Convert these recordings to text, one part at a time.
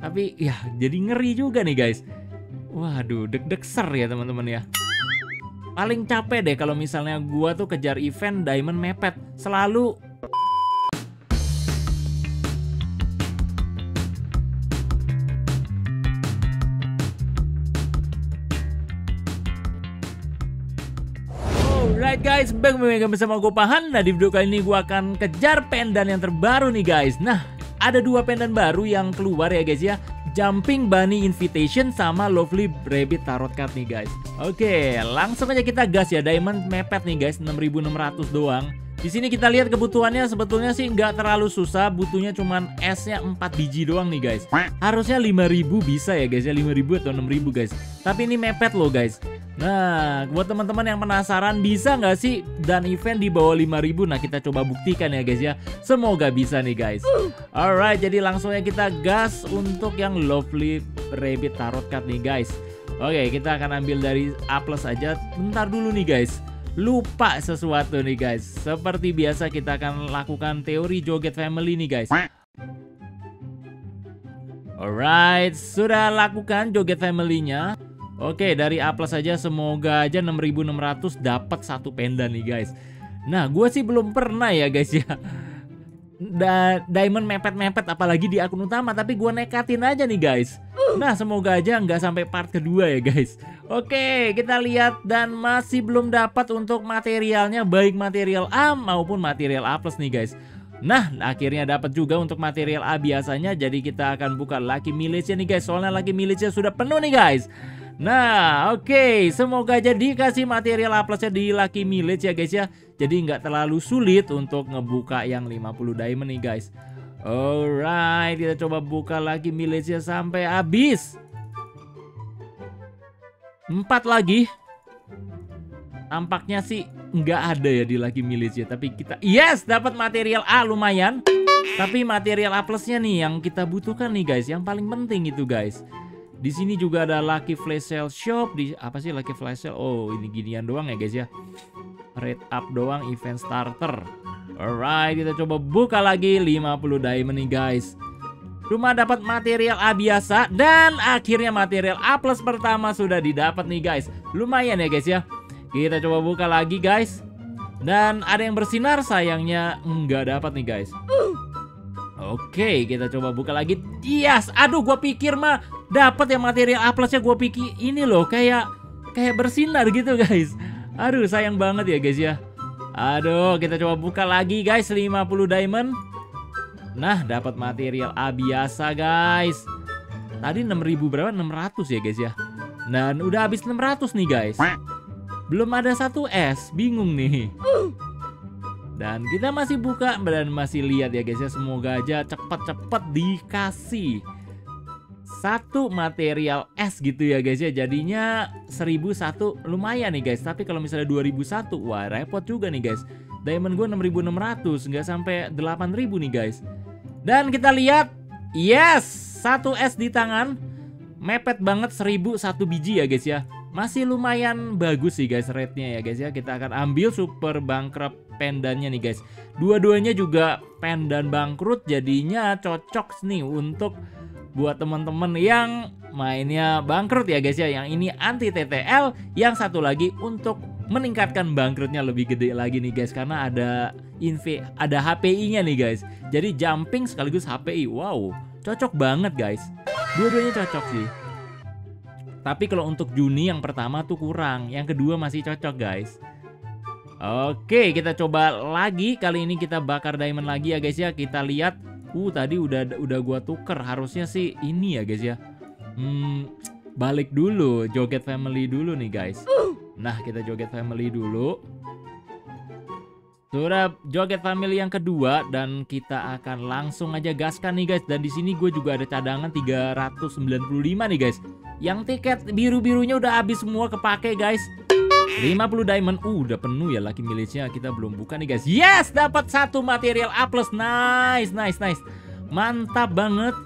Tapi ya jadi ngeri juga nih guys. Waduh, deg-deg ser ya teman-teman ya. Paling capek deh kalau misalnya gua tuh kejar event diamond mepet. Selalu Alright guys, back bersama gue Pahan Nah di video kali ini gue akan kejar pendan yang terbaru nih guys Nah, ada dua pendan baru yang keluar ya guys ya. Jumping Bunny Invitation sama Lovely Rabbit Tarot Card nih guys. Oke, langsung aja kita gas ya. Diamond mepet nih guys, 6600 doang. Di sini kita lihat kebutuhannya. Sebetulnya sih nggak terlalu susah, butuhnya cuman S-nya 4 biji doang nih guys. Harusnya 5000 bisa ya guys ya, 5000 atau 6000 guys. Tapi ini mepet loh guys. Nah, buat teman-teman yang penasaran bisa nggak sih dan event di bawah 5000? Nah, kita coba buktikan ya guys ya. Semoga bisa nih guys. Alright, jadi langsung ya kita gas untuk yang Lovely Rabbit Tarot Card nih guys. Oke, kita akan ambil dari A aja. Bentar dulu nih guys lupa sesuatu nih guys. Seperti biasa kita akan lakukan teori joget family nih guys. Alright, sudah lakukan joget family-nya. Oke, dari A plus saja semoga aja 6600 dapat satu pendan nih guys. Nah, gue sih belum pernah ya guys ya. Da diamond mepet-mepet apalagi di akun utama tapi gue nekatin aja nih guys. Nah, semoga aja nggak sampai part kedua ya guys. Oke, kita lihat dan masih belum dapat untuk materialnya baik material A maupun material A nih guys. Nah, akhirnya dapat juga untuk material A biasanya jadi kita akan buka Lucky Village nih guys. Soalnya Lucky Village sudah penuh nih guys. Nah, oke, okay. semoga aja dikasih material A plusnya di Lucky Village ya guys ya. Jadi nggak terlalu sulit untuk ngebuka yang 50 diamond nih guys. Alright, kita coba buka Lucky Village ya sampai habis. Empat lagi. Tampaknya sih nggak ada ya di Lucky Village ya. Tapi kita, yes, dapat material A lumayan. Tapi material A nih yang kita butuhkan nih guys. Yang paling penting itu guys. Di sini juga ada Lucky Flash Sale Shop. Di apa sih Lucky Flash Sale? Oh, ini ginian doang ya guys ya. Rate up doang event starter. Alright, kita coba buka lagi 50 diamond nih guys. Cuma dapat material A biasa dan akhirnya material A plus pertama sudah didapat nih guys. Lumayan ya guys ya. Kita coba buka lagi guys. Dan ada yang bersinar sayangnya nggak dapat nih guys. Oke, kita coba buka lagi. Yes, aduh gua pikir mah dapat yang material A plusnya gua pikir ini loh kayak kayak bersinar gitu guys. Aduh, sayang banget ya guys ya. Aduh, kita coba buka lagi guys 50 diamond. Nah, dapat material A biasa guys. Tadi 6000 berapa? 600 ya guys ya. Dan udah habis 600 nih guys. Belum ada satu S, bingung nih. Dan kita masih buka dan masih lihat ya guys ya. Semoga aja cepet-cepet dikasih Satu material S gitu ya guys ya. Jadinya 1001 lumayan nih guys. Tapi kalau misalnya 2001 wah repot juga nih guys. Diamond gue 6600 nggak sampai 8000 nih guys. Dan kita lihat Yes satu S di tangan. Mepet banget 1001 biji ya guys ya masih lumayan bagus sih guys rate-nya ya guys ya. Kita akan ambil super bankrupt pendannya nih guys. Dua-duanya juga pendan bangkrut jadinya cocok nih untuk buat teman-teman yang mainnya bangkrut ya guys ya. Yang ini anti TTL, yang satu lagi untuk meningkatkan bangkrutnya lebih gede lagi nih guys karena ada inv ada HPI-nya nih guys. Jadi jumping sekaligus HPI. Wow, cocok banget guys. Dua-duanya cocok sih. Tapi kalau untuk Juni yang pertama tuh kurang, yang kedua masih cocok guys. Oke, kita coba lagi. Kali ini kita bakar diamond lagi ya guys ya. Kita lihat. Uh, tadi udah udah gua tuker. Harusnya sih ini ya guys ya. Hmm, balik dulu, joget family dulu nih guys. Nah, kita joget family dulu. Sudah joget family yang kedua dan kita akan langsung aja gaskan nih guys. Dan di sini gue juga ada cadangan 395 nih guys. Yang tiket biru-birunya udah habis semua kepake guys. 50 diamond. Uh, udah penuh ya laki miliknya. Kita belum buka nih guys. Yes, dapat satu material A+. Nice, nice, nice. Mantap banget.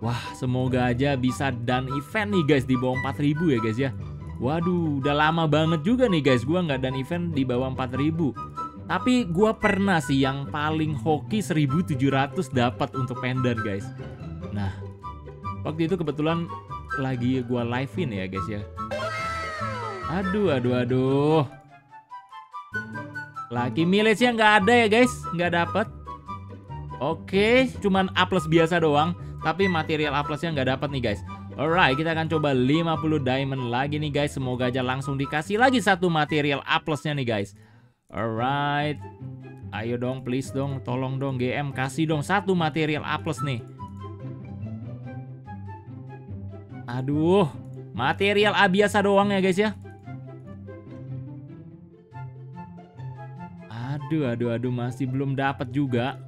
Wah, semoga aja bisa dan event nih guys di bawah 4000 ya guys ya. Waduh, udah lama banget juga nih guys gua nggak dan event di bawah 4000. Tapi gua pernah sih yang paling hoki 1700 dapat untuk pendan guys. Nah, Waktu itu kebetulan lagi gua live-in ya guys ya. Aduh, aduh, aduh. Lucky mileage nggak ada ya guys, nggak dapet. Oke, cuman A plus biasa doang. Tapi material A plusnya nggak dapet nih guys. Alright, kita akan coba 50 diamond lagi nih guys. Semoga aja langsung dikasih lagi satu material A plusnya nih guys. Alright. Ayo dong, please dong. Tolong dong GM, kasih dong satu material A plus nih. Aduh, material A biasa doang ya guys ya. Aduh, aduh, aduh, masih belum dapat juga.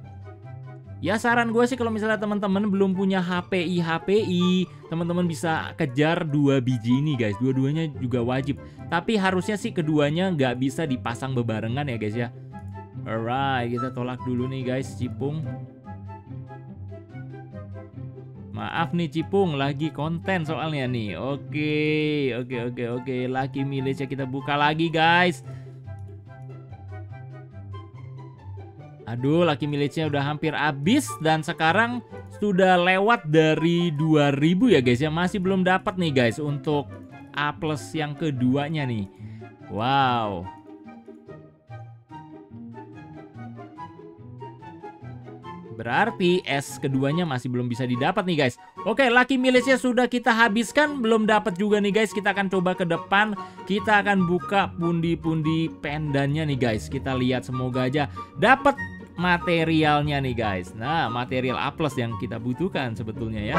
Ya saran gue sih kalau misalnya teman-teman belum punya HPI HPI, teman-teman bisa kejar dua biji ini guys. Dua-duanya juga wajib. Tapi harusnya sih keduanya nggak bisa dipasang bebarengan ya guys ya. Alright, kita tolak dulu nih guys, Cipung. Maaf nih Cipung, lagi konten soalnya nih. Oke, oke, oke, oke. Laki miliknya kita buka lagi guys. Aduh, laki miliknya udah hampir habis dan sekarang sudah lewat dari 2000 ya guys ya. Masih belum dapat nih guys untuk A yang keduanya nih. Wow. Berarti S keduanya masih belum bisa didapat nih guys. Oke, Lucky Milisnya sudah kita habiskan, belum dapat juga nih guys. Kita akan coba ke depan, kita akan buka pundi-pundi pendannya nih guys. Kita lihat semoga aja dapat materialnya nih guys. Nah, material A yang kita butuhkan sebetulnya ya.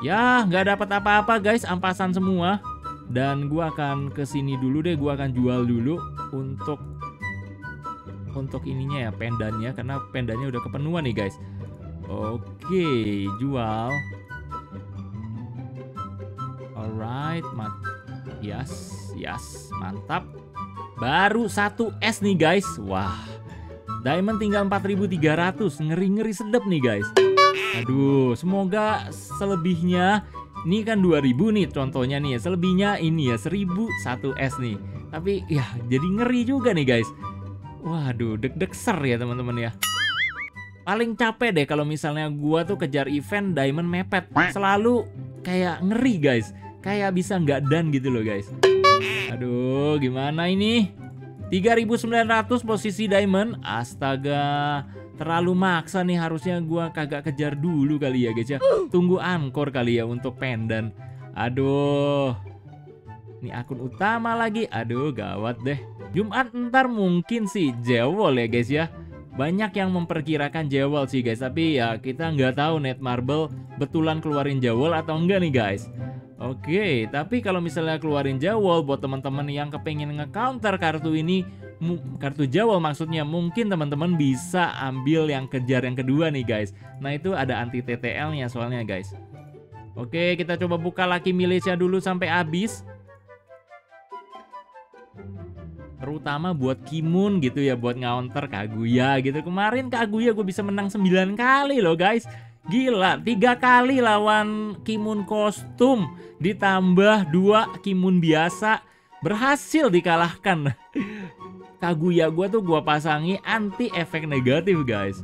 Ya, nggak dapat apa-apa guys, ampasan semua. Dan gua akan ke sini dulu deh, gua akan jual dulu untuk untuk ininya ya pendannya karena pendannya udah kepenuhan nih guys. Oke, jual. Alright, mat. Yes, yes, mantap. Baru satu S nih guys. Wah. Diamond tinggal 4300. Ngeri-ngeri sedep nih guys. Aduh, semoga selebihnya ini kan 2000 nih contohnya nih ya. Selebihnya ini ya 1001 S nih. Tapi ya jadi ngeri juga nih guys. Waduh, deg-deg ser ya teman-teman ya. Paling capek deh kalau misalnya gua tuh kejar event diamond mepet. Selalu kayak ngeri guys. Kayak bisa nggak dan gitu loh guys. Aduh, gimana ini? 3900 posisi diamond. Astaga. Terlalu maksa nih harusnya gua kagak kejar dulu kali ya guys ya. Tunggu angkor kali ya untuk pendan. Aduh. Ini akun utama lagi. Aduh, gawat deh. Jumat ntar mungkin sih jewel ya guys ya. Banyak yang memperkirakan jewel sih guys, tapi ya kita nggak tahu Netmarble betulan keluarin jewel atau enggak nih guys. Oke, tapi kalau misalnya keluarin jewel buat teman-teman yang kepengen nge-counter kartu ini, kartu jewel maksudnya, mungkin teman-teman bisa ambil yang kejar yang kedua nih guys. Nah itu ada anti TTL-nya soalnya guys. Oke, kita coba buka Lucky Militia dulu sampai habis. terutama buat Kimun gitu ya buat counter Kaguya gitu kemarin Kaguya gue bisa menang 9 kali loh guys gila tiga kali lawan Kimun kostum. Ditambah dua Kimun biasa. Berhasil dikalahkan. Kaguya gue tuh gue pasangi anti efek negatif guys.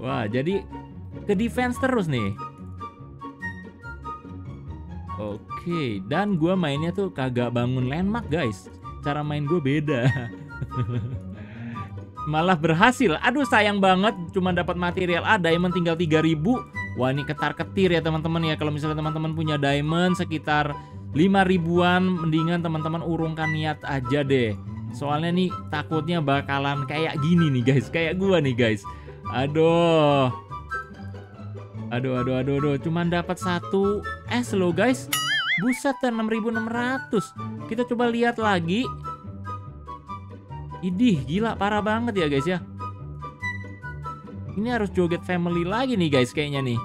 Wah jadi ke defense terus nih. Oke, dan gue mainnya tuh kagak bangun landmark guys. Cara main gue beda. Malah berhasil. Aduh sayang banget cuma dapat material A diamond tinggal 3000. Wah ini ketar-ketir ya teman-teman ya. Kalau misalnya teman-teman punya diamond sekitar 5 ribuan mendingan teman-teman urungkan niat aja deh. Soalnya nih takutnya bakalan kayak gini nih guys, kayak gua nih guys. Aduh. Aduh aduh aduh aduh, cuman dapat satu S lo guys. Buset 6600 Kita coba lihat lagi Idih gila parah banget ya guys ya. Ini harus joget family lagi nih guys kayaknya nih.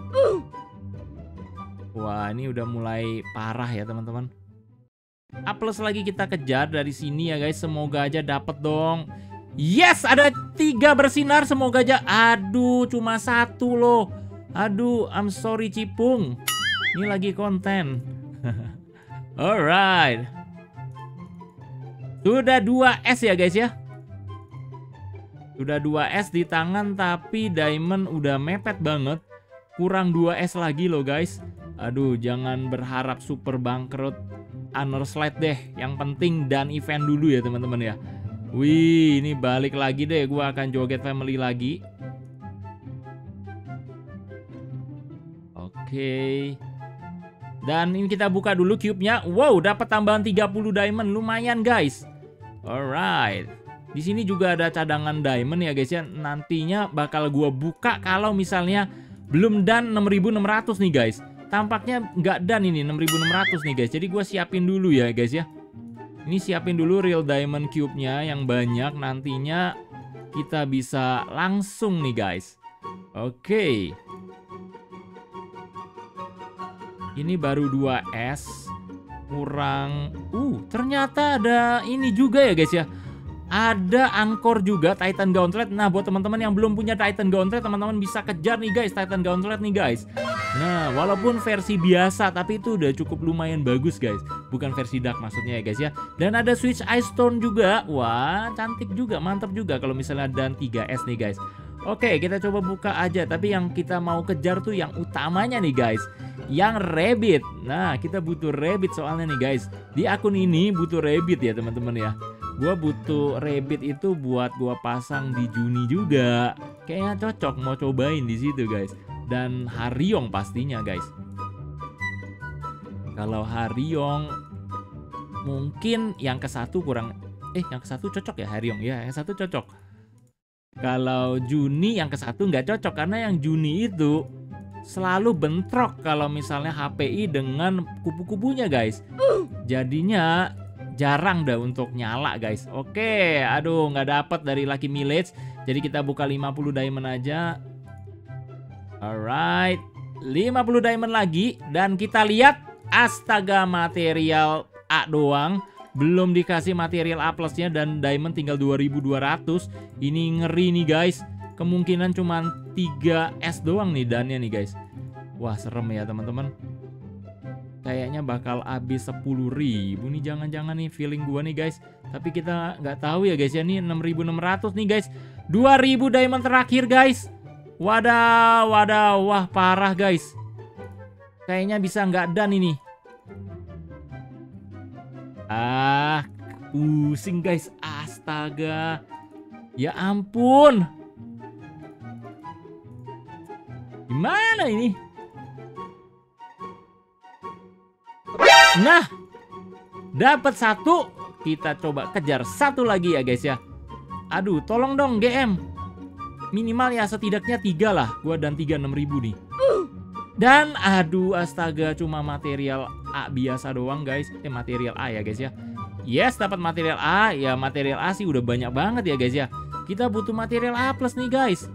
Wah ini udah mulai parah ya teman-teman. A plus lagi kita kejar dari sini ya guys. Semoga aja dapet dong. Yes ada tiga bersinar. Semoga aja. Aduh cuma satu loh. Aduh I'm sorry Cipung. Ini lagi konten. Alright. Sudah 2S ya guys ya. Sudah 2S di tangan tapi diamond udah mepet banget. Kurang 2S lagi loh guys. Aduh, jangan berharap super bangkrut honor slide deh. Yang penting dan event dulu ya teman-teman ya. Wih, ini balik lagi deh. Gua akan joget family lagi. Oke. Dan ini kita buka dulu cube-nya. Wow, dapat tambahan 30 diamond. Lumayan, guys. Alright. Di sini juga ada cadangan diamond ya, guys ya. Nantinya bakal gua buka kalau misalnya belum dan 6600 nih, guys. Tampaknya nggak dan ini 6600 nih, guys. Jadi gua siapin dulu ya, guys ya. Ini siapin dulu real diamond cube-nya yang banyak. Nantinya kita bisa langsung nih, guys. Oke. Okay. Ini baru 2S kurang uh ternyata ada ini juga ya guys ya ada angkor juga Titan Gauntlet nah buat teman-teman yang belum punya Titan Gauntlet teman-teman bisa kejar nih guys Titan Gauntlet nih guys nah walaupun versi biasa tapi itu udah cukup lumayan bagus guys bukan versi dark maksudnya ya guys ya dan ada Switch Ice Stone juga wah cantik juga mantap juga kalau misalnya dan 3S nih guys Oke, kita coba buka aja. Tapi yang kita mau kejar tuh yang utamanya nih guys. Yang rabbit. Nah, kita butuh rabbit soalnya nih guys. Di akun ini butuh rabbit ya teman-teman ya. Gua butuh rabbit itu buat gua pasang di Juni juga. Kayaknya cocok mau cobain di situ guys. Dan Hariong pastinya guys. Kalau Hariong mungkin yang ke satu kurang eh yang ke satu cocok ya Hariong ya yang satu cocok kalau Juni yang ke satu nggak cocok karena yang Juni itu selalu bentrok kalau misalnya HPI dengan kupu-kupunya guys. Jadinya jarang dah untuk nyala guys. Oke, aduh nggak dapat dari Lucky Village. Jadi kita buka 50 diamond aja. Alright, 50 diamond lagi dan kita lihat astaga material A doang belum dikasih material A plusnya dan diamond tinggal 2200 ini ngeri nih guys kemungkinan cuma 3S doang nih dannya nih guys wah serem ya teman-teman kayaknya bakal habis 10 ribu nih jangan-jangan nih feeling gua nih guys tapi kita nggak tahu ya guys ya nih 6600 nih guys 2000 diamond terakhir guys wadaw wadaw wah parah guys kayaknya bisa nggak dan ini Ah, pusing guys. Astaga. Ya ampun. Gimana ini? Nah, dapat satu. Kita coba kejar satu lagi ya guys ya. Aduh, tolong dong GM. Minimal ya setidaknya tiga lah. Gua dan tiga enam ribu nih. Dan aduh astaga cuma material A biasa doang guys. Eh material A ya guys ya. Yes dapat material A. Ya material A sih udah banyak banget ya guys ya. Kita butuh material A plus nih guys.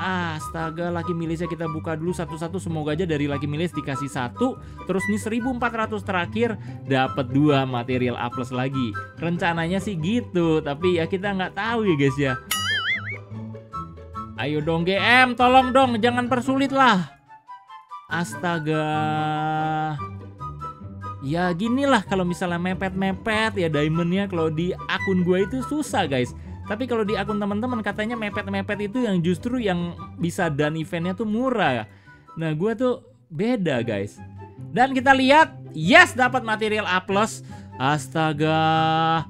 Astaga Lucky Milisnya kita buka dulu satu-satu. Semoga aja dari Lucky Milis dikasih satu. Terus nih 1400 terakhir dapat dua material A plus lagi. Rencananya sih gitu tapi ya kita nggak tahu ya guys ya. Ayo dong GM tolong dong jangan persulit lah. Astaga. Ya ginilah kalau misalnya mepet-mepet ya diamondnya kalau di akun gue itu susah guys. Tapi kalau di akun teman-teman katanya mepet-mepet itu yang justru yang bisa dan eventnya tuh murah. Nah gue tuh beda guys. Dan kita lihat, yes dapat material A+. Astaga.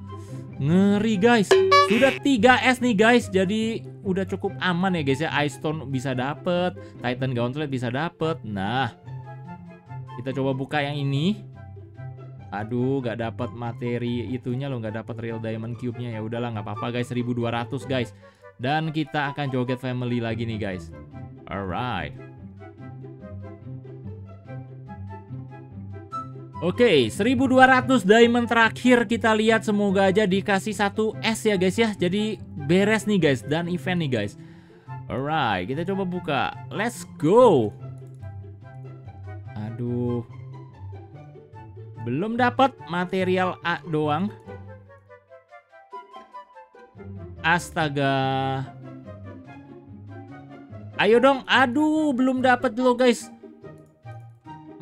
Ngeri guys. Sudah 3S nih guys. Jadi udah cukup aman ya guys ya. Ice Stone bisa dapet, Titan Gauntlet bisa dapet. Nah, kita coba buka yang ini. Aduh, gak dapat materi itunya loh, gak dapat real diamond cube-nya. Ya udahlah, nggak apa-apa guys, 1200 guys. Dan kita akan joget family lagi nih guys. Alright. Oke, okay, 1200 diamond terakhir kita lihat semoga aja dikasih satu S ya guys ya. Jadi beres nih guys dan event nih guys. Alright, kita coba buka. Let's go. Aduh. Belum dapat material A doang. Astaga. Ayo dong. Aduh, belum dapat loh guys.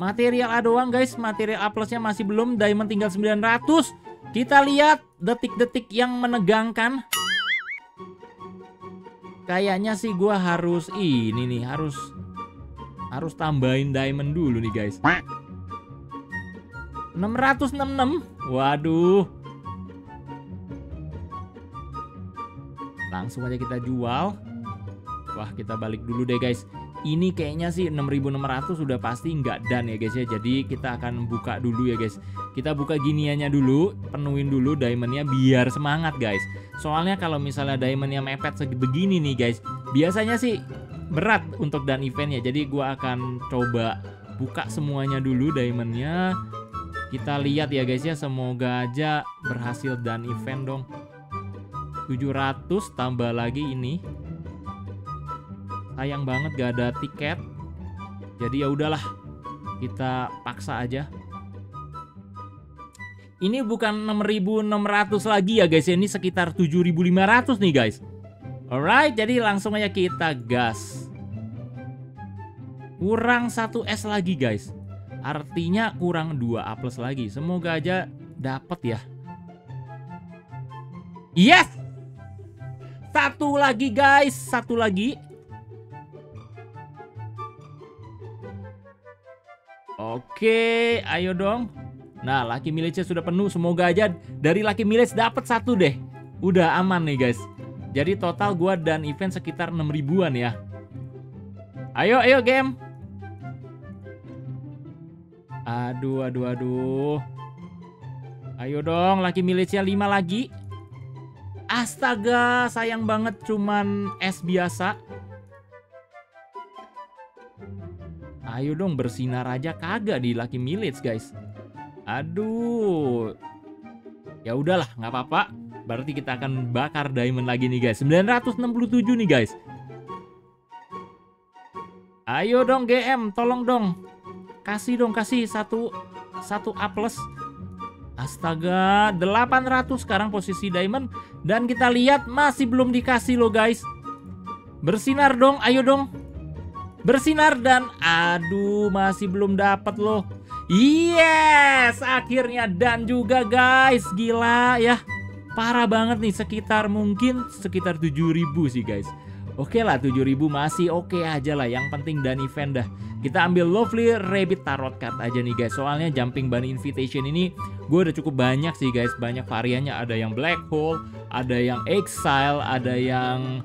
Material A doang guys, material A plusnya masih belum, diamond tinggal 900. Kita lihat detik-detik yang menegangkan. Kayaknya sih gua harus ini nih, harus Harus tambahin diamond dulu nih guys 666 Waduh. Langsung aja kita jual. Wah kita balik dulu deh guys. Ini kayaknya sih 6600 sudah pasti nggak dan ya guys ya. Jadi kita akan buka dulu ya guys. Kita buka giniannya dulu penuhin dulu diamondnya biar semangat guys. Soalnya kalau misalnya diamondnya mepet begini nih guys biasanya sih berat untuk dan eventnya. Jadi gua akan coba buka semuanya dulu diamondnya kita lihat ya guys ya semoga aja berhasil dan event dong. 700 tambah lagi ini. Sayang banget gak ada tiket. Jadi ya udahlah kita paksa aja. Ini bukan 6600 lagi ya guys ya ini sekitar 7500 nih guys. Alright jadi langsung aja kita gas. Kurang 1 S lagi guys artinya kurang 2 A plus lagi semoga aja dapat ya yes satu lagi guys satu lagi Oke, ayo dong. Nah, Lucky Village sudah penuh. Semoga aja dari Lucky Village dapat satu deh. Udah aman nih, guys. Jadi total gua dan event sekitar 6 ribuan ya. Ayo, ayo game. Aduh, aduh, aduh. Ayo dong, Lucky Village-nya 5 lagi. Astaga, sayang banget cuman es biasa. Ayo dong bersinar aja kagak di Lucky Village guys. Aduh. Ya udahlah, nggak apa-apa. Berarti kita akan bakar diamond lagi nih guys. 967 nih guys. Ayo dong GM, tolong dong. Kasih dong, kasih satu satu A plus. Astaga, 800 sekarang posisi diamond dan kita lihat masih belum dikasih loh guys. Bersinar dong, ayo dong bersinar dan aduh masih belum dapat loh. Yes, akhirnya dan juga guys, gila ya. Parah banget nih sekitar mungkin sekitar 7000 sih guys. Oke lah 7000 masih oke okay aja lah yang penting dan event dah. Kita ambil Lovely Rabbit Tarot Card aja nih guys. Soalnya Jumping Bunny Invitation ini gue udah cukup banyak sih guys. Banyak variannya. Ada yang Black Hole, ada yang Exile, ada yang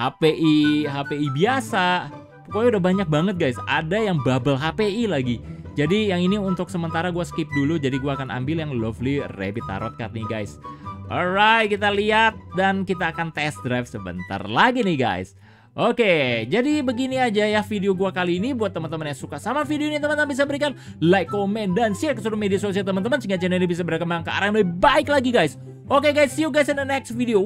HPI, HPI biasa, Pokoknya udah banyak banget guys. Ada yang bubble HPI lagi. Jadi yang ini untuk sementara gue skip dulu. Jadi gue akan ambil yang Lovely Rabbit Tarot Card nih guys. Alright, kita lihat dan kita akan test drive sebentar lagi nih guys. Oke, jadi begini aja ya video gua kali ini buat teman-teman yang suka sama video ini teman-teman bisa berikan like, komen dan share ke seluruh media sosial teman-teman sehingga channel ini bisa berkembang ke arah yang lebih baik lagi guys. Oke guys, see you guys in the next video.